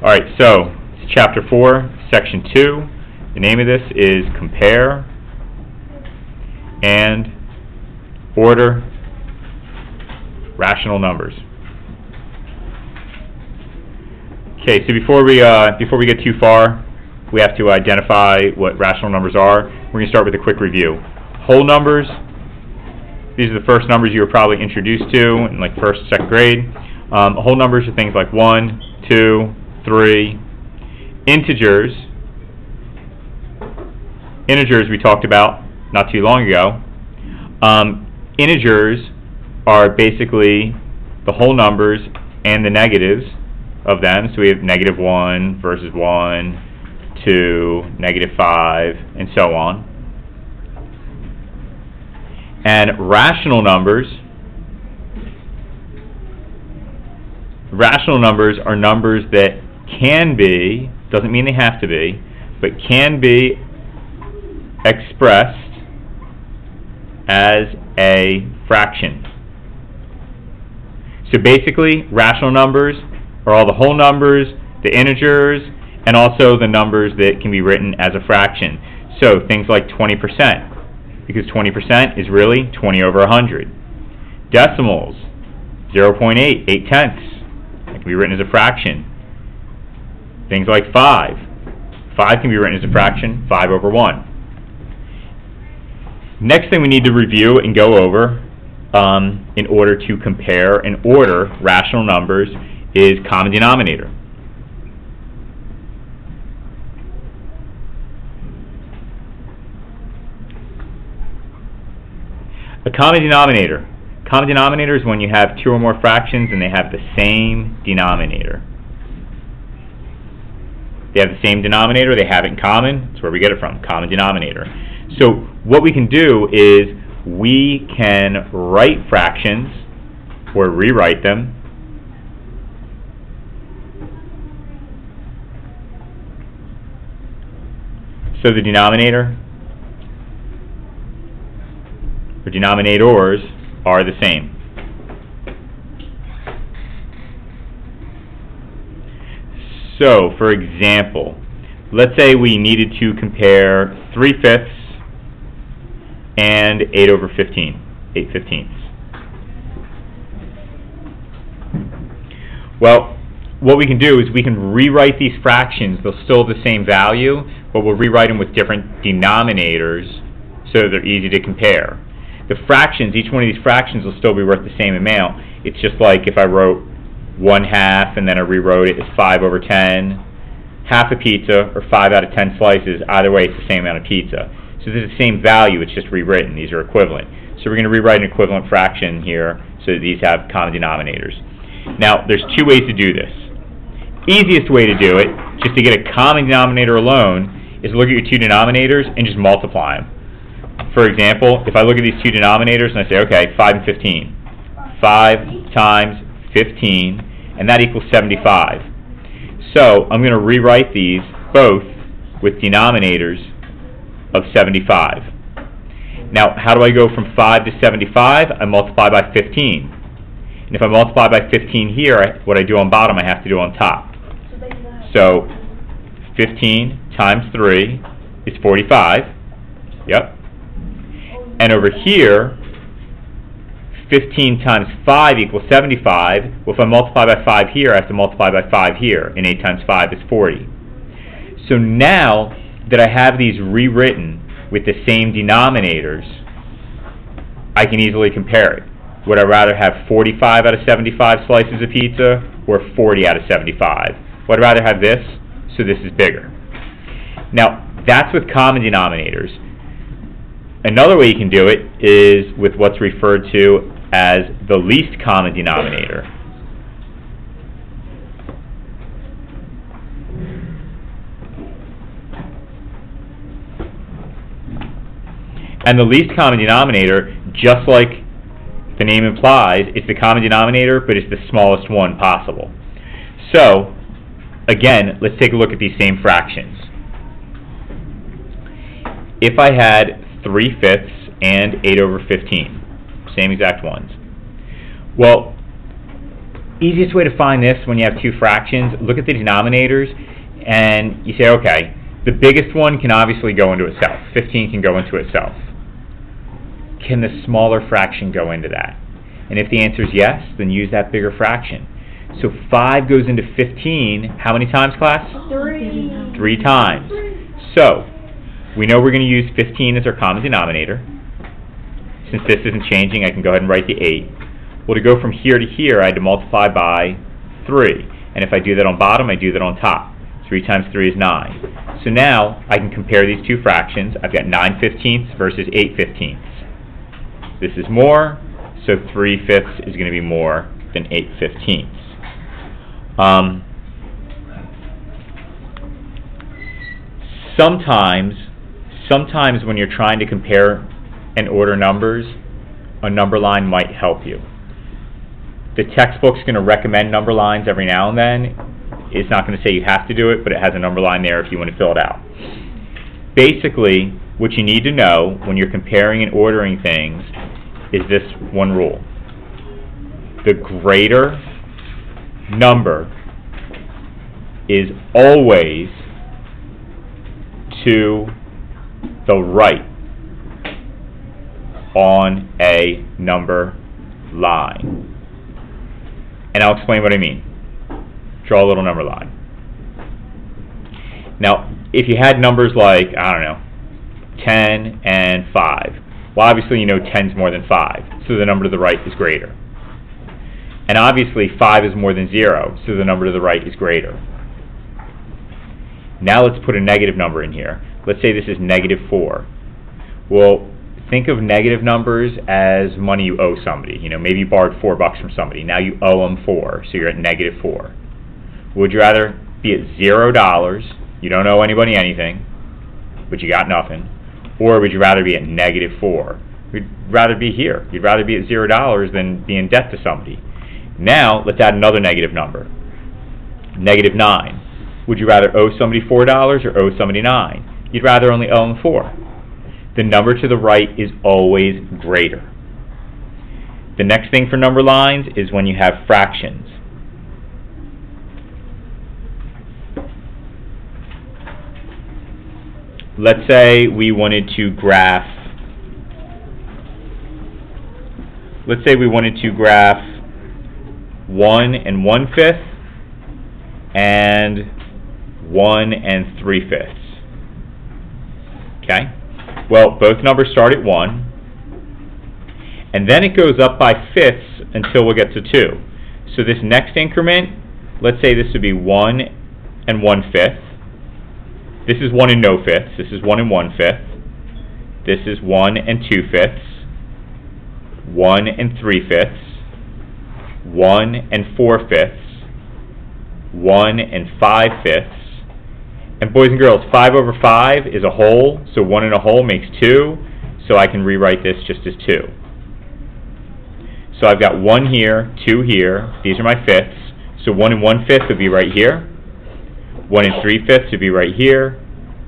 All right, so it's chapter 4, section 2. The name of this is Compare and Order Rational Numbers. Okay, so before we uh, before we get too far, we have to identify what rational numbers are. We're going to start with a quick review. Whole numbers. These are the first numbers you were probably introduced to in like first, second grade. Um, whole numbers are things like one, two, three. Integers. Integers we talked about not too long ago. Um, integers are basically the whole numbers and the negatives of them. So we have negative 1 versus 1, 2, negative 5, and so on. And rational numbers, rational numbers are numbers that can be, doesn't mean they have to be, but can be expressed as a fraction. So basically, rational numbers are all the whole numbers, the integers, and also the numbers that can be written as a fraction. So things like 20%, because 20% is really 20 over 100. Decimals, 0.8, 8 tenths, that can be written as a fraction. Things like 5, 5 can be written as a fraction, 5 over 1. Next thing we need to review and go over um, in order to compare and order rational numbers is common denominator. A common denominator. Common denominator is when you have two or more fractions and they have the same denominator. They have the same denominator, they have in common, that's where we get it from, common denominator. So what we can do is we can write fractions or rewrite them so the denominator or denominators are the same. So, for example, let's say we needed to compare 3 fifths and 8 over 15, 8 fifteenths. Well, what we can do is we can rewrite these fractions. They'll still have the same value, but we'll rewrite them with different denominators so they're easy to compare. The fractions, each one of these fractions will still be worth the same amount. It's just like if I wrote 1 half and then I rewrote it as 5 over 10, half a pizza or 5 out of 10 slices, either way it's the same amount of pizza. So this is the same value, it's just rewritten. These are equivalent. So we're going to rewrite an equivalent fraction here so that these have common denominators. Now, there's two ways to do this. Easiest way to do it, just to get a common denominator alone, is look at your two denominators and just multiply them. For example, if I look at these two denominators and I say, okay, 5 and 15. 5 times 15, and that equals 75. So I'm going to rewrite these both with denominators of 75. Now, how do I go from 5 to 75? I multiply by 15. And if I multiply by 15 here, what I do on bottom, I have to do on top. So 15 times 3 is 45. Yep. And over here, 15 times 5 equals 75. Well, if I multiply by 5 here, I have to multiply by 5 here. And 8 times 5 is 40. So now that I have these rewritten with the same denominators, I can easily compare it. Would I rather have 45 out of 75 slices of pizza or 40 out of 75? Would I rather have this? So this is bigger. Now, that's with common denominators. Another way you can do it is with what's referred to as the least common denominator. And the least common denominator, just like the name implies, it's the common denominator, but it's the smallest one possible. So, again, let's take a look at these same fractions. If I had 3 fifths and 8 over 15, same exact ones. Well, easiest way to find this when you have two fractions, look at the denominators, and you say, okay, the biggest one can obviously go into itself. 15 can go into itself. Can the smaller fraction go into that? And if the answer is yes, then use that bigger fraction. So 5 goes into 15, how many times, class? Three. Three times. So, we know we're going to use 15 as our common denominator. Since this isn't changing, I can go ahead and write the 8. Well, to go from here to here, I had to multiply by 3. And if I do that on bottom, I do that on top. 3 times 3 is 9. So now, I can compare these two fractions. I've got 9 fifteenths versus 8 fifteenths. This is more, so 3 fifths is going to be more than 8 fifteenths. Um, sometimes, sometimes when you're trying to compare and order numbers, a number line might help you. The textbook's going to recommend number lines every now and then. It's not going to say you have to do it, but it has a number line there if you want to fill it out. Basically, what you need to know when you're comparing and ordering things is this one rule. The greater number is always to the right on a number line. And I'll explain what I mean. Draw a little number line. Now, if you had numbers like, I don't know, 10 and 5, well, obviously you know 10 is more than 5, so the number to the right is greater. And obviously 5 is more than 0, so the number to the right is greater. Now let's put a negative number in here. Let's say this is negative 4. Well, think of negative numbers as money you owe somebody. You know, maybe you borrowed 4 bucks from somebody. Now you owe them 4, so you're at negative 4. Would you rather be at $0, you don't owe anybody anything, but you got nothing, or would you rather be at negative 4? You'd rather be here. You'd rather be at $0 than be in debt to somebody. Now, let's add another negative number. Negative 9. Would you rather owe somebody $4 or owe somebody 9? You'd rather only owe them 4. The number to the right is always greater. The next thing for number lines is when you have fractions. Let's say we wanted to graph let's say we wanted to graph 1 and 1 fifth and 1 and 3 fifths. Okay? Well, both numbers start at 1, and then it goes up by fifths until we get to 2. So this next increment, let's say this would be 1 and 1 fifth. This is 1 and no fifths. This is 1 and 1 fifth. This is 1 and 2 fifths. 1 and 3 fifths. 1 and 4 fifths. 1 and 5 fifths. And boys and girls, 5 over 5 is a whole, so 1 in a whole makes 2, so I can rewrite this just as 2. So I've got 1 here, 2 here, these are my fifths, so 1 and 1 fifth would be right here, 1 and 3 fifths would be right here,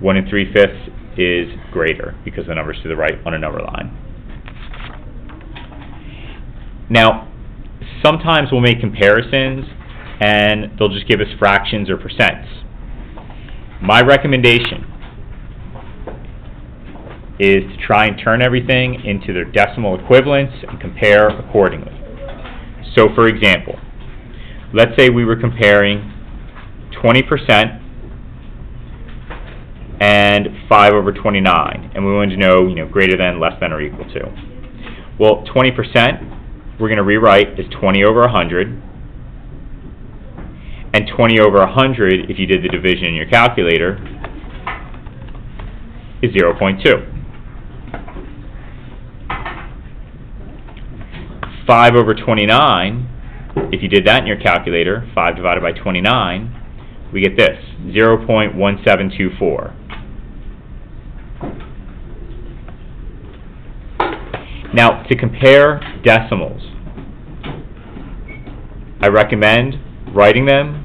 1 and 3 fifths is greater, because the number's to the right on a number line. Now, sometimes we'll make comparisons, and they'll just give us fractions or percents. My recommendation is to try and turn everything into their decimal equivalents and compare accordingly. So for example, let's say we were comparing 20% and 5 over 29, and we wanted to know, you know, greater than, less than, or equal to. Well, 20% we're going to rewrite as 20 over 100, and 20 over 100, if you did the division in your calculator, is 0.2. 5 over 29, if you did that in your calculator, 5 divided by 29, we get this, 0.1724. Now, to compare decimals, I recommend writing them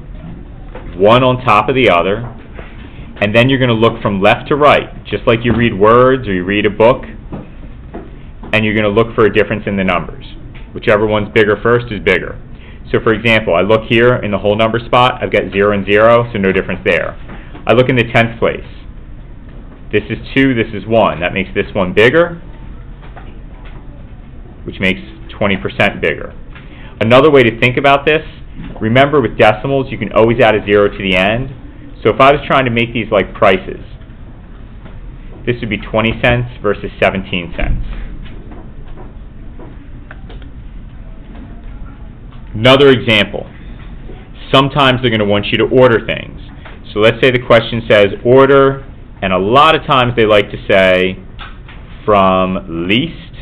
one on top of the other, and then you're going to look from left to right, just like you read words or you read a book, and you're going to look for a difference in the numbers. Whichever one's bigger first is bigger. So for example, I look here in the whole number spot, I've got 0 and 0, so no difference there. I look in the 10th place. This is 2, this is 1. That makes this one bigger, which makes 20% bigger. Another way to think about this, remember with decimals, you can always add a 0 to the end. So if I was trying to make these like prices, this would be 20 cents versus 17 cents. Another example. Sometimes they're going to want you to order things. So let's say the question says order, and a lot of times they like to say from least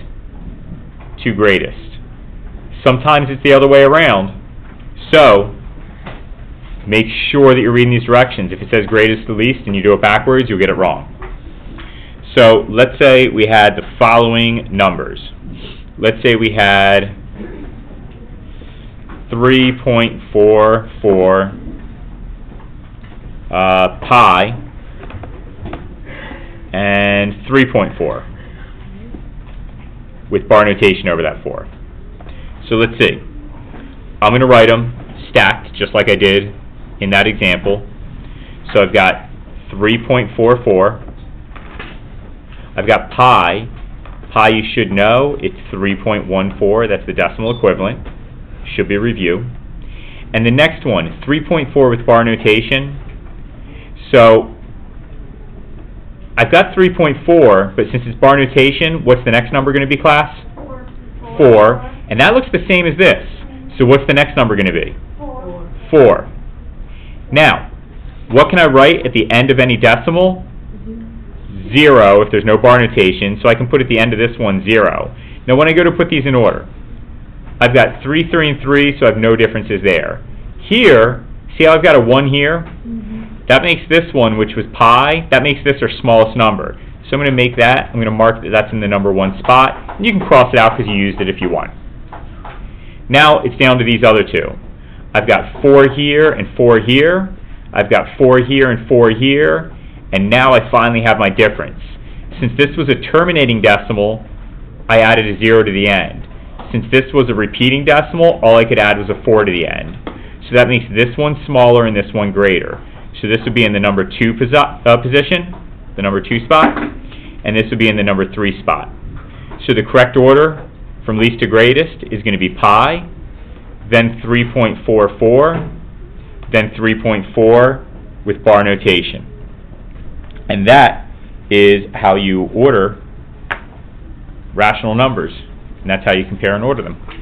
to greatest. Sometimes it's the other way around. So make sure that you're reading these directions. If it says greatest to least and you do it backwards, you'll get it wrong. So let's say we had the following numbers. Let's say we had 3.44 uh, pi and 3.4 with bar notation over that 4. So let's see. I'm going to write them stacked just like I did in that example. So I've got 3.44. I've got pi. Pi you should know, it's 3.14. That's the decimal equivalent. Should be review. And the next one, 3.4 with bar notation. So I've got 3.4, but since it's bar notation, what's the next number going to be, class? 4. 4. And that looks the same as this. So what's the next number going to be? 4. 4. Now, what can I write at the end of any decimal? 0 if there's no bar notation, so I can put at the end of this one 0. Now when I go to put these in order, I've got 3, 3, and 3, so I have no differences there. Here, see how I've got a 1 here? Mm-hmm. That makes this one, which was pi, that makes this our smallest number. So I'm going to make that, I'm going to mark that that's in the number 1 spot, and you can cross it out because you used it if you want. Now it's down to these other two. I've got 4 here and 4 here. I've got 4 here and 4 here. And now I finally have my difference. Since this was a terminating decimal, I added a 0 to the end. Since this was a repeating decimal, all I could add was a 4 to the end. So that makes this one smaller and this one greater. So this would be in the number 2 posi uh, position, the number 2 spot, and this would be in the number 3 spot. So the correct order from least to greatest is going to be pi, then 3.44, then 3.4 with bar notation. And that is how you order rational numbers. And that's how you compare and order them.